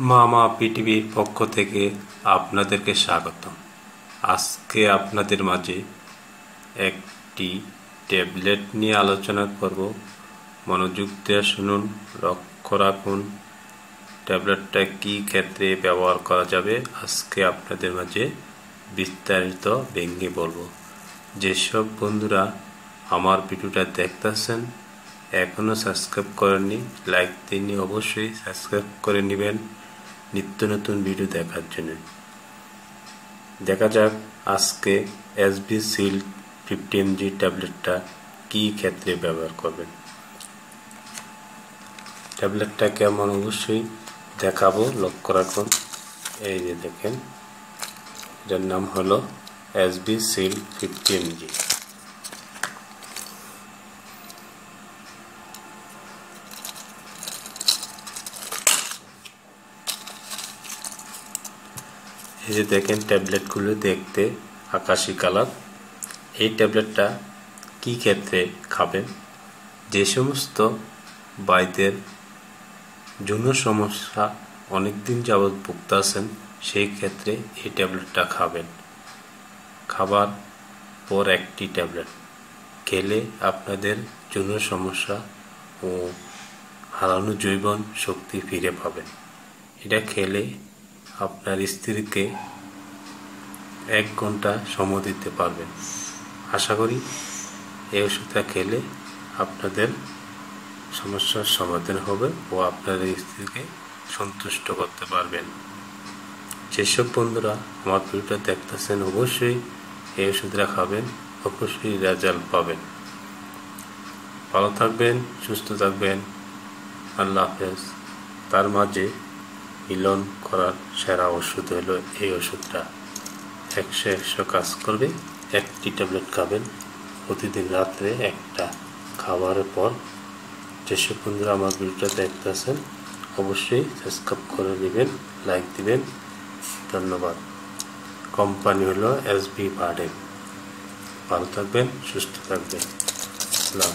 মামা পিটিভির পক্ষ থেকে আপনাদেরকে স্বাগত আজকে আপনাদের মাঝে একটি ট্যাবলেট নিয়ে আলোচনা করব। মনোযোগ দিয়ে শুনুন, লক্ষ্য রাখুন, ট্যাবলেটটা কি ক্ষেত্রে ব্যবহার করা যাবে? আজকে আপনাদের মাঝে বিস্তারিত ভেঙে বলব। যেসব বন্ধুরা আমার ভিডিওটা দেখতেছেন এখনও সাবস্ক্রাইব করেননি, লাইক দিননি অবশ্যই সাবস্ক্রাইব করে নেবেন। নিত্য নতুন ভিডিও দেখার জন্য। দেখা যাক আজকে এসবি সিল ফিফটি এমজি ট্যাবলেটটা কি ক্ষেত্রে ব্যবহার করবেন। ট্যাবলেটটা কেমন? অবশ্যই দেখাবো। লক্ষ্য রাখুন। এই যে দেখেন, এটার নাম হলো এসবি সিল ফিফটি এমজি এই যে দেখেন ট্যাবলেটগুলো দেখতে আকাশি কালার, এই ট্যাবলেটটা কি ক্ষেত্রে খাবেন? যে সমস্ত বাইদের যৌন সমস্যা অনেক দিন যাবৎ ভুগতেছেন সেই ক্ষেত্রে এই ট্যাবলেটটা খাবেন। খাবার পর একটি ট্যাবলেট। খেলে আপনাদের যৌন সমস্যা ও হারানো জৈবন শক্তি ফিরে পাবেন। এটা খেলে আপনার স্ত্রীকে এক ঘণ্টা সময় দিতে পারবেন। আশা করি এই ওষুধটা খেলে আপনাদের সমস্যার সমাধান হবে ও আপনাদের স্ত্রীকে সন্তুষ্ট করতে পারবেন। যেসব বন্ধুরা আমার ভিডিওটা দেখতেছেন, অবশ্যই এই ওষুধটা খাবেন, অবশ্যই রেজাল্ট পাবেন। ভালো থাকবেন, সুস্থ থাকবেন। আল্লাহ হাফেজ। তার মাঝে মিলন করার সেরা ওষুধ হলো এই ওষুধটা। একশো একশো কাজ করবে, একটি ট্যাবলেট খাবেন। প্রতিদিন রাত্রে একটা খাবারের পর যেসব বন্ধুরা আমার ভিডিওটা দেখতেছেন অবশ্যই সাবস্ক্রাইব করে নেবেন, লাইক দিবেন। ধন্যবাদ। কোম্পানি হলো এস বি ভালো থাকবেন, সুস্থ থাকবেন। আল্লাহ